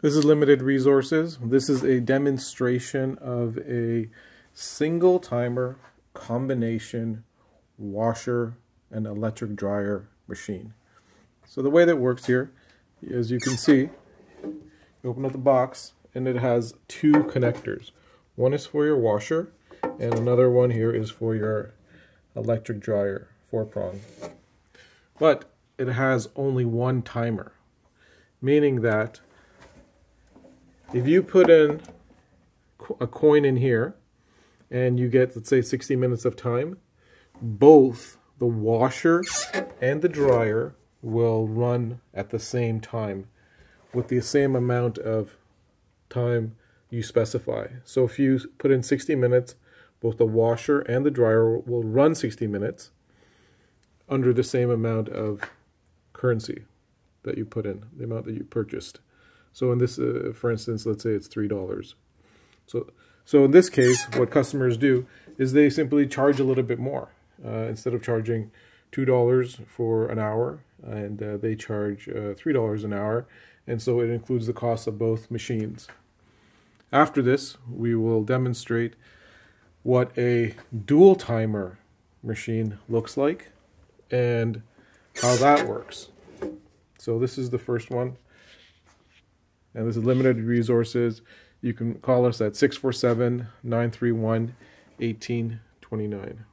This is limited resources. This is a demonstration of a single timer combination washer and electric dryer machine. So the way that works here, as you can see, you open up the box and it has two connectors. One is for your washer and another one here is for your electric dryer, four prong. But it has only one timer, meaning that if you put in a coin in here and you get, let's say, 60 minutes of time, both the washer and the dryer will run at the same time with the same amount of time you specify. So if you put in 60 minutes, both the washer and the dryer will run 60 minutes under the same amount of currency that you put in, the amount that you purchased. So in this, uh, for instance, let's say it's $3. So, so in this case, what customers do is they simply charge a little bit more. Uh, instead of charging $2 for an hour, and uh, they charge uh, $3 an hour, and so it includes the cost of both machines. After this, we will demonstrate what a dual timer machine looks like and how that works. So this is the first one. And this is limited resources. You can call us at 647 931 1829.